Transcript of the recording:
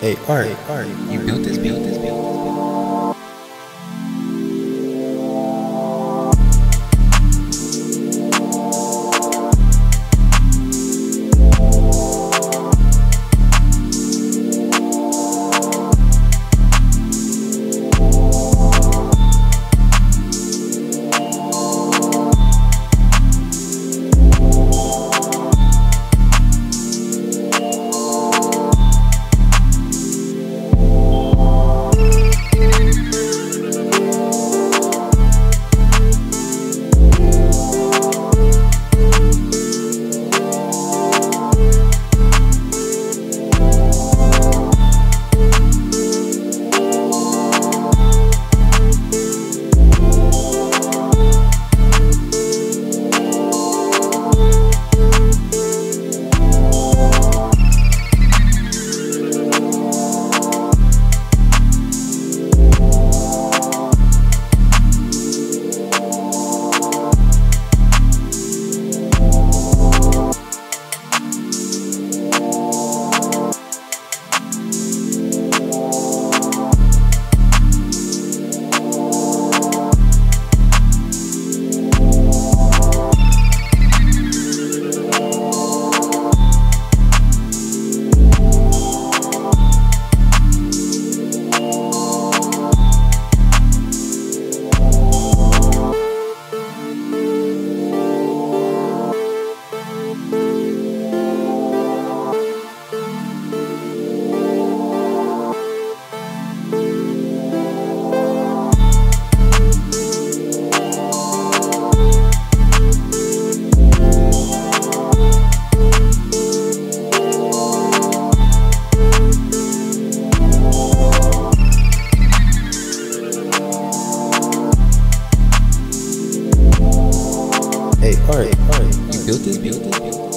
Hey, Art, Art, you built this, built this. Art, you built this, built this, built this.